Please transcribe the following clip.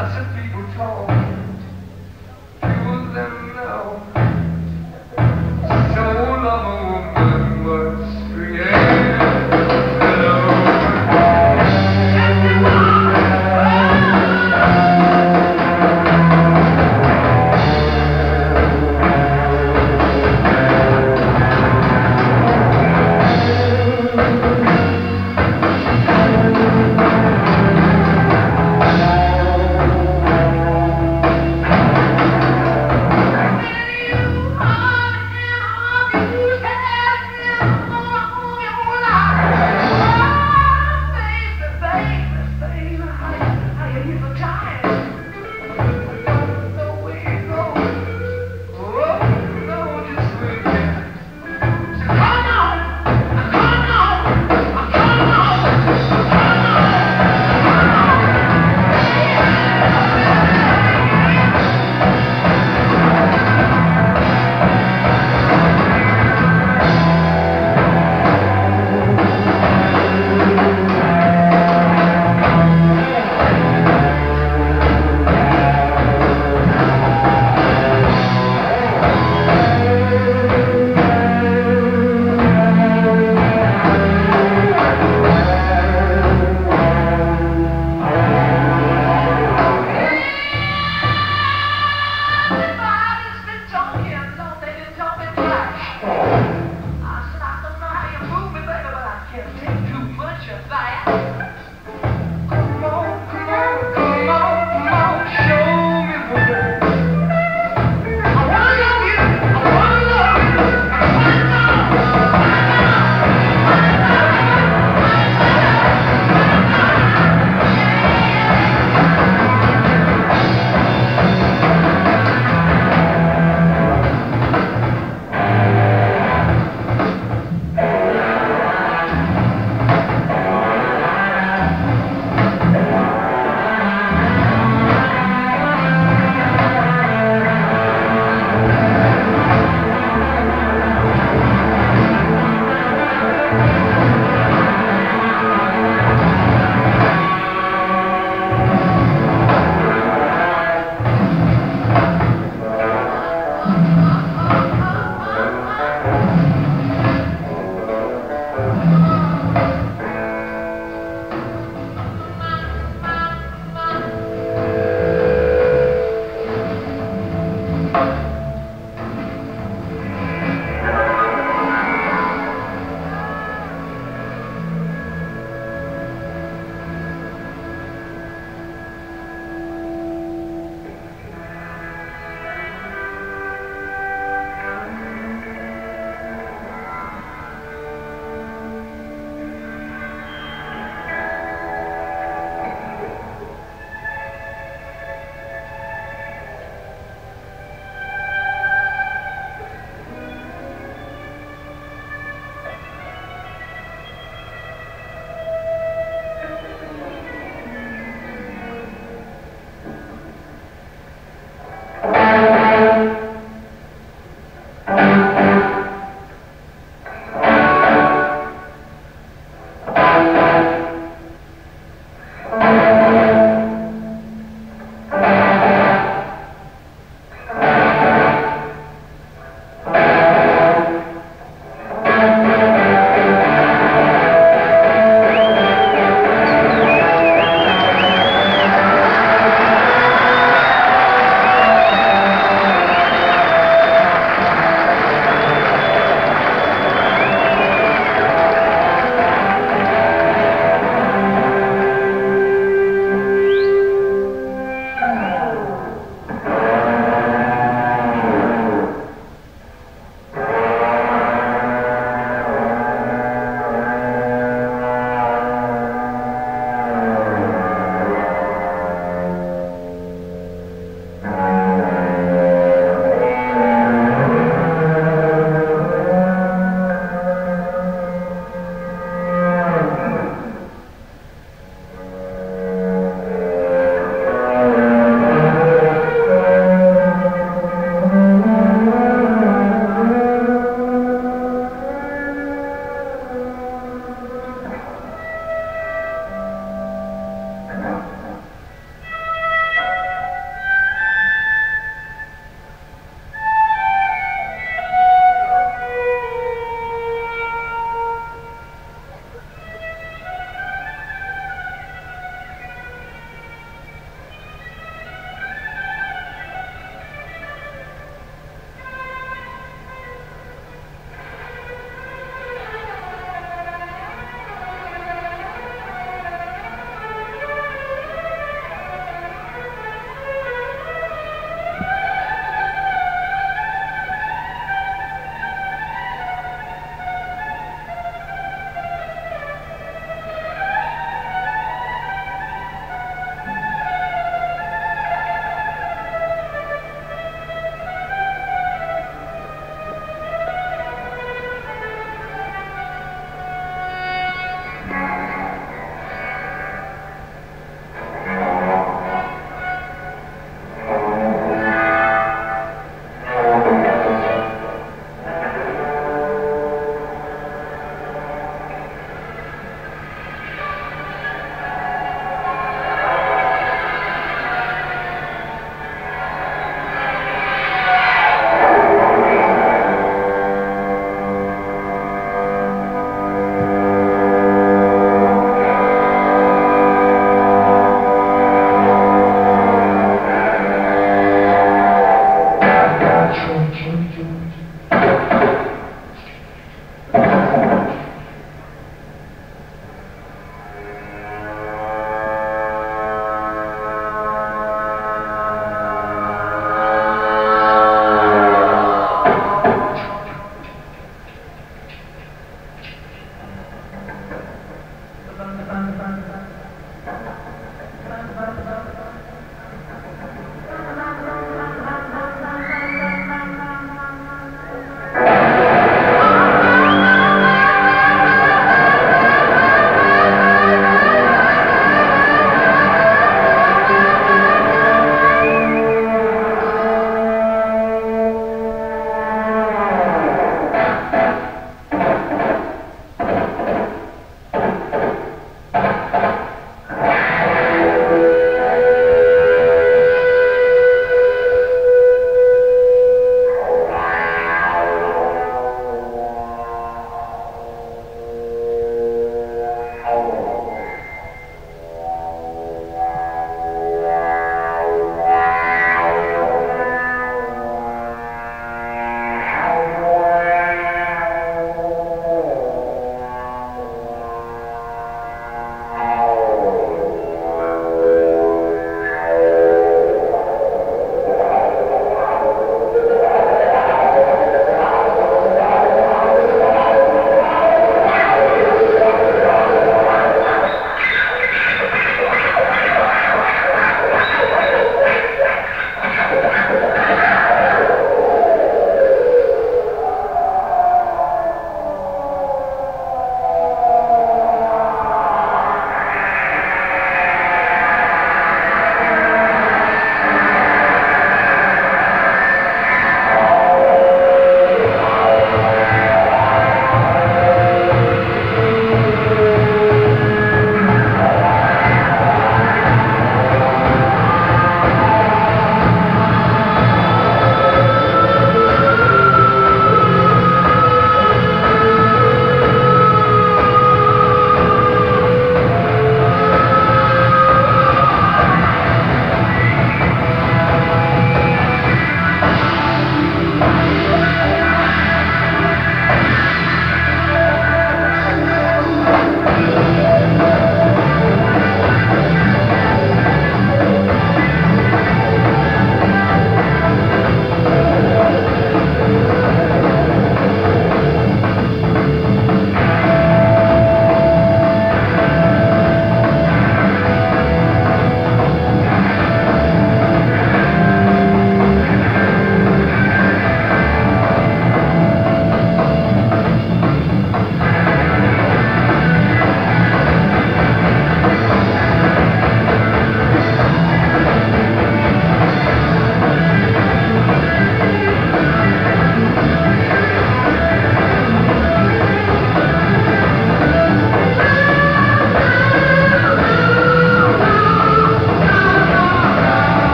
Doesn't be.